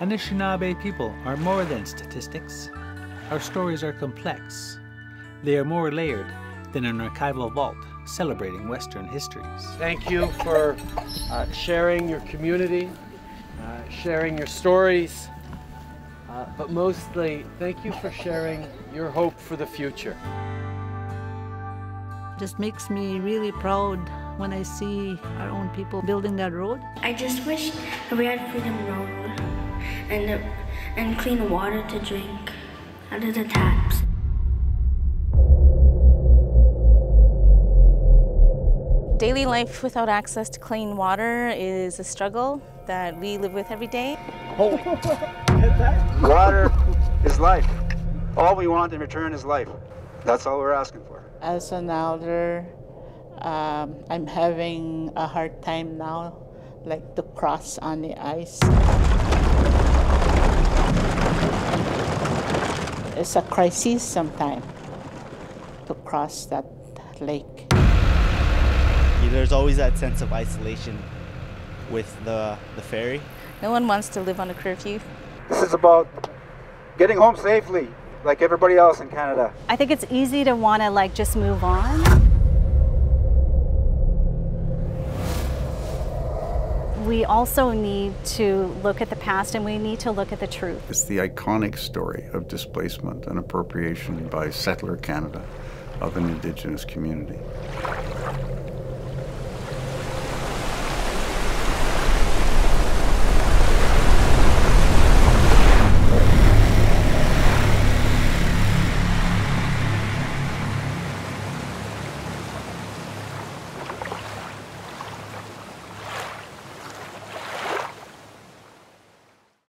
Anishinaabe people are more than statistics. Our stories are complex. They are more layered than an archival vault celebrating Western histories. Thank you for uh, sharing your community, uh, sharing your stories, uh, but mostly, thank you for sharing your hope for the future. Just makes me really proud when I see our own people building that road. I just wish we had Freedom Road and, and clean water to drink out of the taps. Daily life without access to clean water is a struggle that we live with every day. Water is life. All we want in return is life. That's all we're asking for. As an elder, um, I'm having a hard time now, like to cross on the ice. It's a crisis sometimes to cross that lake. There's always that sense of isolation with the, the ferry. No one wants to live on a curfew. This is about getting home safely, like everybody else in Canada. I think it's easy to want to like just move on. We also need to look at the past and we need to look at the truth. It's the iconic story of displacement and appropriation by settler Canada of an Indigenous community.